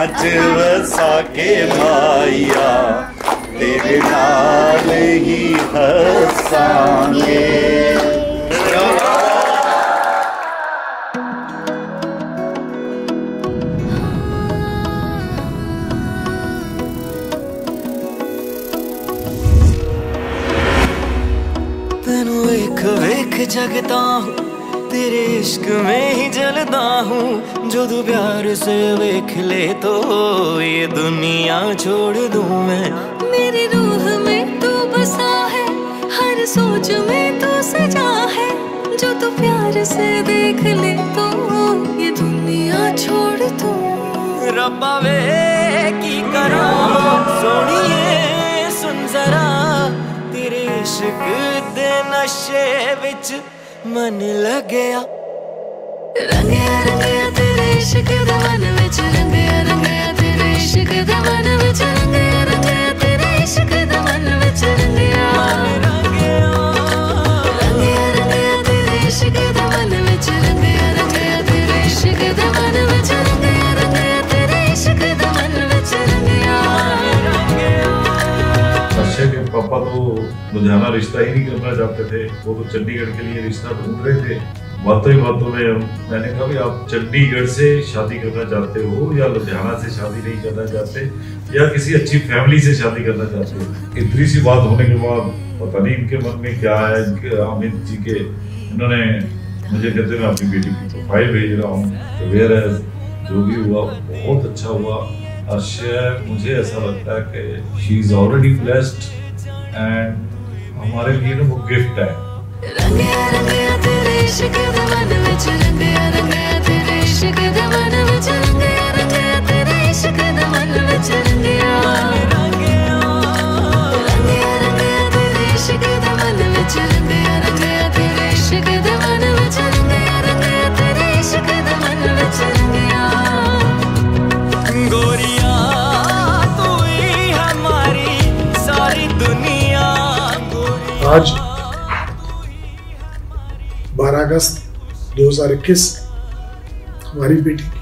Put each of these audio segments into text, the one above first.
नाच वसा के माया तेरे नाल ही हसांगे। जगता हूँ तेरे इश्क में ही जलता हूँ। जो तू प्यार से देख ले तो ये दुनिया छोड़ दूँ मैं। मेरी रूह में तू बसा है हर सोच में तू सजा है। जो तू प्यार से देख ले तो ये दुनिया छोड़ तू रब्बा वे की करा सोनिए सुन जरा। तेरे इश्क दे नशे विच मन लगया रंगिया रंगिया तेरे इश्क दे मन विच रंगिया रंगिया तेरे इश्क दे मन विच पापा तो लुधियाना रिश्ता ही नहीं करना चाहते थे। वो तो चंडीगढ़ के लिए रिश्ता ढूंढ रहे थे। बातों ही बातों में मैंने कहा भी आप चंडीगढ़ से शादी करना चाहते हो या लुधियाना से शादी नहीं करना चाहते या किसी अच्छी फैमिली से शादी करना चाहते हो? इतनी सी बात होने के बाद पता नहीं इनके मन में क्या है, इनके, अमित जी के। इन्होंने मुझे कहते मैं अपनी बेटी की प्रोफ़ाइल भेज रहा हूँ। वेयर जो भी हुआ, बहुत अच्छा हुआ। अक्षय मुझे ऐसा लगता है कि she is already blessed and हमारे लिए ना वो गिफ्ट है। आज 12 अगस्त 2021 हमारी बेटी की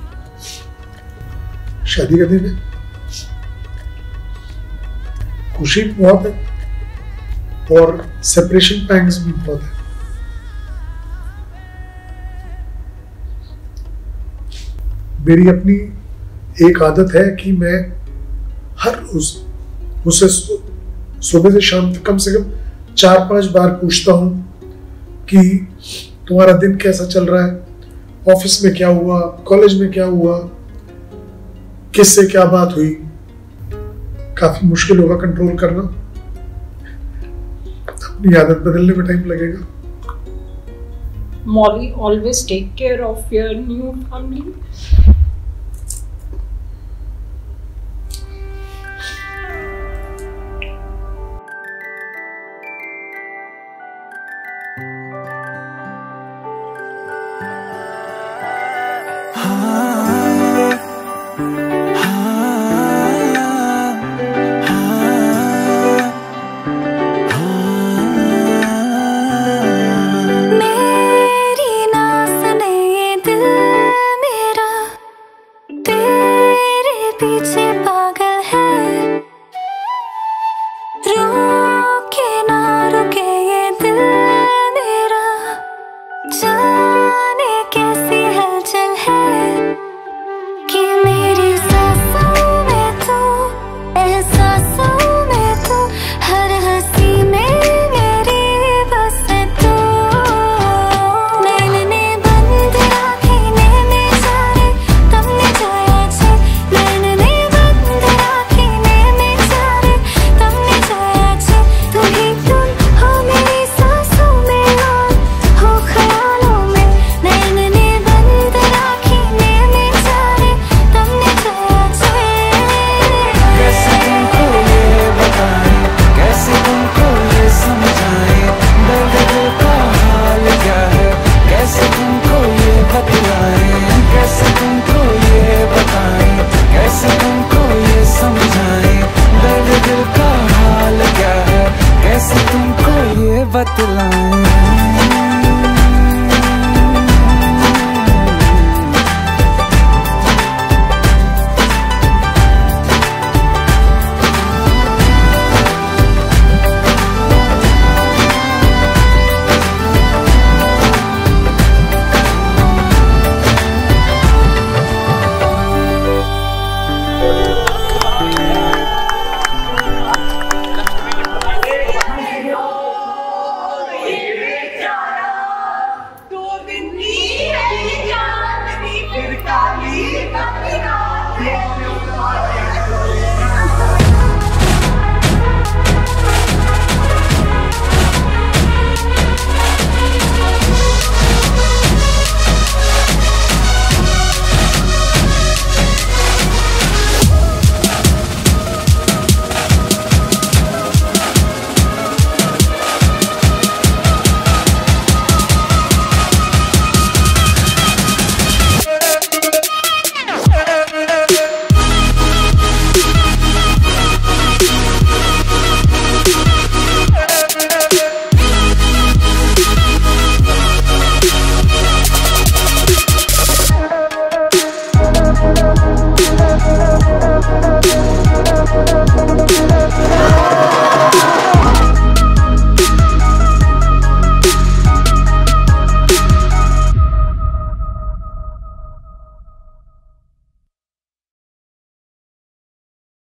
शादी का दिन है। खुशी बहुत है और सेपरेशन पैंग्स भी बहुत है। मेरी अपनी एक आदत है कि मैं हर रोज उसे सु- सुबह से शाम तक कम से कम चार पाँच बार पूछता हूँ कि तुम्हारा दिन कैसा चल रहा है? ऑफ़िस में क्या हुआ? कॉलेज में क्या हुआ? किससे क्या बात हुई? काफ़ी मुश्किल होगा कंट्रोल करना। अपनी आदत बदलने में टाइम लगेगा। Molly always take care of your new family. vacilão